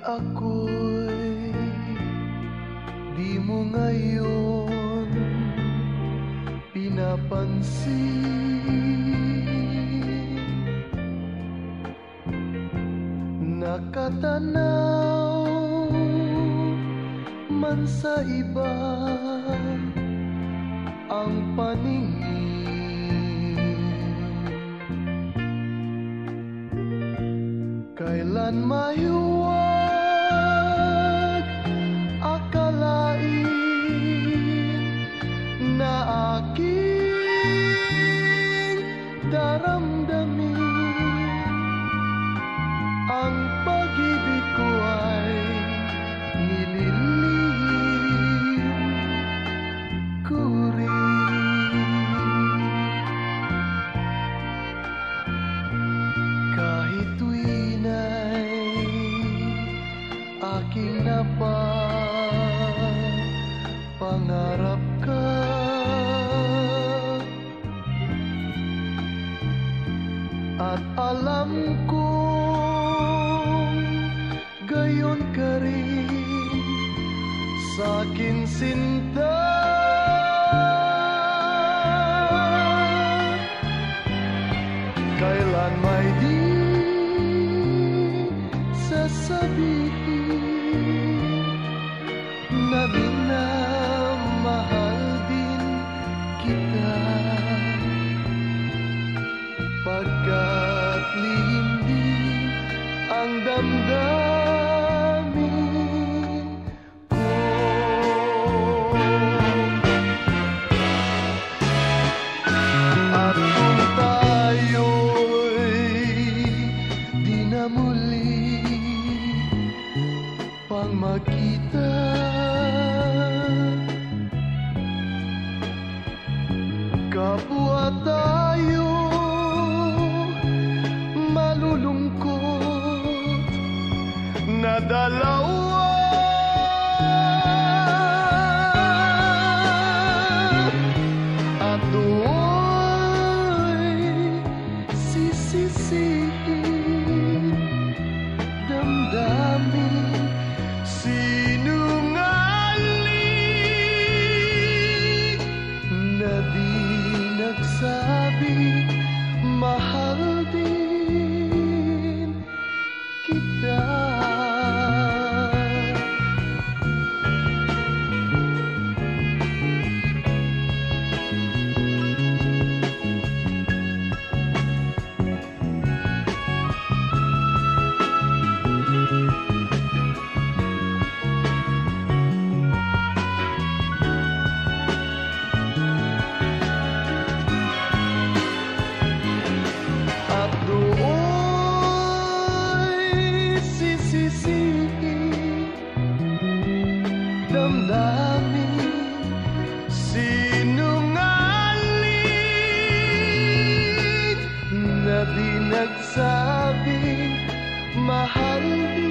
ako'y di mo ngayon pinapansin. Nakatanaw man sa iba ang paningin Kailan mahiwag akalain na aking daramdamin aking napapangarap ka. At alam kong gayon ka rin sa akin sinta. Kailan may di Kapwa tayo malulungkot na sun. I will be